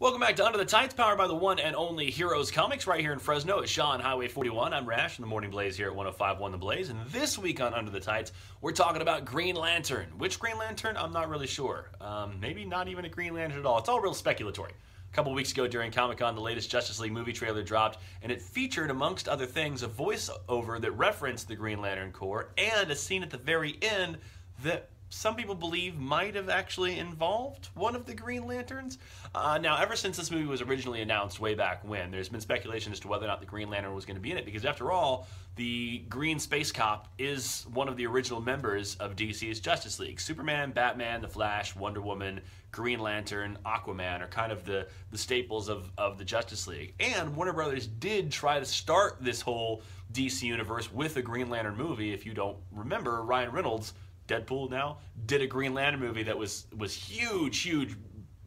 Welcome back to Under the Tights, powered by the one and only Heroes Comics, right here in Fresno at Shaw Highway 41. I'm Rash from the Morning Blaze here at 105.1 The Blaze, and this week on Under the Tights, we're talking about Green Lantern. Which Green Lantern? I'm not really sure. Um, maybe not even a Green Lantern at all. It's all real speculatory. A couple weeks ago during Comic Con, the latest Justice League movie trailer dropped, and it featured, amongst other things, a voiceover that referenced the Green Lantern Corps and a scene at the very end that some people believe might have actually involved one of the Green Lanterns. Uh, now, ever since this movie was originally announced way back when, there's been speculation as to whether or not the Green Lantern was going to be in it, because after all, the Green Space Cop is one of the original members of DC's Justice League. Superman, Batman, The Flash, Wonder Woman, Green Lantern, Aquaman are kind of the, the staples of, of the Justice League. And Warner Brothers did try to start this whole DC universe with a Green Lantern movie. If you don't remember, Ryan Reynolds Deadpool now did a Green Lantern movie that was was huge, huge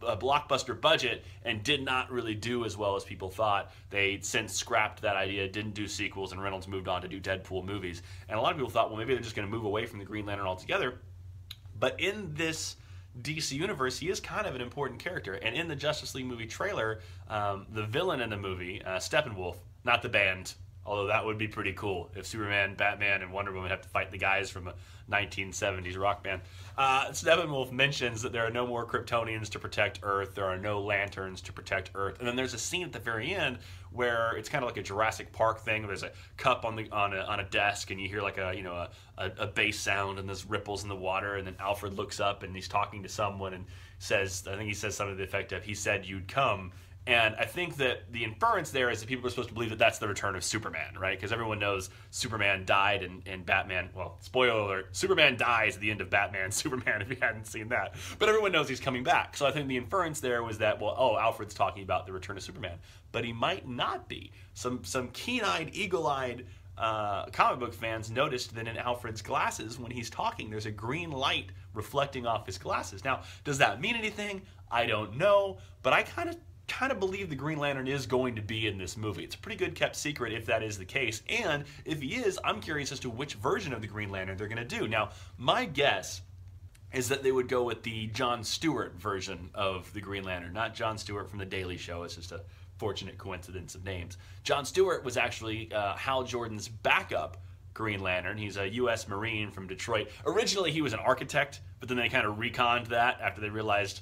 uh, blockbuster budget and did not really do as well as people thought. They since scrapped that idea, didn't do sequels, and Reynolds moved on to do Deadpool movies. And a lot of people thought, well, maybe they're just going to move away from the Green Lantern altogether. But in this DC universe, he is kind of an important character. And in the Justice League movie trailer, um, the villain in the movie, uh, Steppenwolf, not the band, Although that would be pretty cool if Superman, Batman, and Wonder Woman have to fight the guys from a 1970s rock band. Uh, Steppenwolf mentions that there are no more Kryptonians to protect Earth. There are no lanterns to protect Earth. And then there's a scene at the very end where it's kind of like a Jurassic Park thing. There's a cup on the on a, on a desk, and you hear like a you know a, a, a bass sound, and there's ripples in the water. And then Alfred looks up and he's talking to someone and says, I think he says something to the effect of, "He said you'd come." And I think that the inference there is that people are supposed to believe that that's the return of Superman, right? Because everyone knows Superman died and, and Batman, well, spoiler alert, Superman dies at the end of Batman Superman if you hadn't seen that. But everyone knows he's coming back. So I think the inference there was that, well, oh, Alfred's talking about the return of Superman. But he might not be. Some, some keen eyed, eagle eyed uh, comic book fans noticed that in Alfred's glasses, when he's talking, there's a green light reflecting off his glasses. Now, does that mean anything? I don't know, but I kind of kind of believe the Green Lantern is going to be in this movie. It's a pretty good kept secret if that is the case. And if he is, I'm curious as to which version of the Green Lantern they're going to do. Now, my guess is that they would go with the John Stewart version of the Green Lantern, not John Stewart from The Daily Show. It's just a fortunate coincidence of names. John Stewart was actually uh, Hal Jordan's backup Green Lantern. He's a U.S. Marine from Detroit. Originally, he was an architect, but then they kind of retconned that after they realized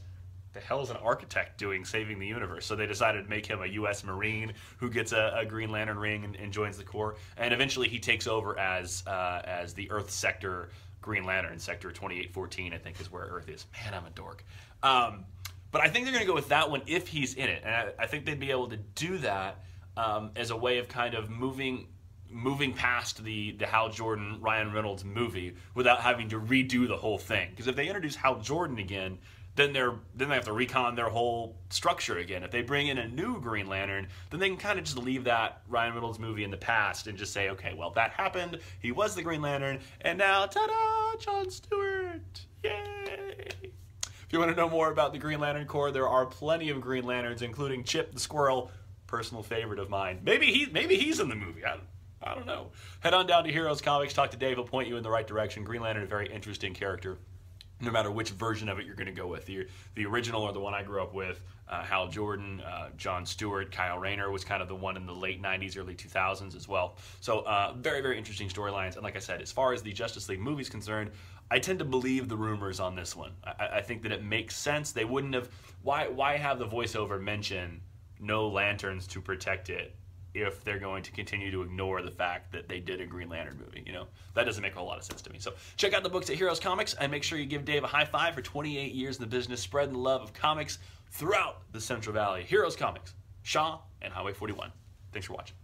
the hell is an architect doing saving the universe? So they decided to make him a U.S. Marine who gets a, a Green Lantern ring and, and, joins the Corps. And eventually he takes over as uh, as the Earth Sector Green Lantern, Sector 2814, I think is where Earth is. Man, I'm a dork. Um, but I think they're going to go with that one if he's in it, and I, I think they'd be able to do that um, as a way of kind of moving moving past the the Hal Jordan Ryan Reynolds movie without having to redo the whole thing. Because if they introduce Hal Jordan again, then they're then they have to retcon their whole structure again. If they bring in a new Green Lantern, then they can kind of just leave that Ryan Reynolds movie in the past and just say, okay, well that happened. He was the Green Lantern, and now ta-da, John Stewart, yay! If you want to know more about the Green Lantern Corps, there are plenty of Green Lanterns, including Ch'p the Squirrel, personal favorite of mine. Maybe he maybe he's in the movie. I don't, I don't know. Head on down to Heroes Comics, talk to Dave. He'll point you in the right direction. Green Lantern, a very interesting character no matter which version of it you're going to go with. The, the original or the one I grew up with, uh, Hal Jordan, uh, John Stewart, Kyle Rayner was kind of the one in the late 90s, early 2000s as well. So, uh, very, very interesting storylines. And like I said, as far as the Justice League movie is concerned, I tend to believe the rumors on this one. I, I think that it makes sense. They wouldn't have. Why, why have the voiceover mention no lanterns to protect it if they're going to continue to ignore the fact that they did a Green Lantern movie. You know, that doesn't make a whole lot of sense to me. So check out the books at Heroes Comics and make sure you give Dave a high five for 28 years in the business, spreading the love of comics throughout the Central Valley. Heroes Comics, Shaw, and Highway 41. Thanks for watching.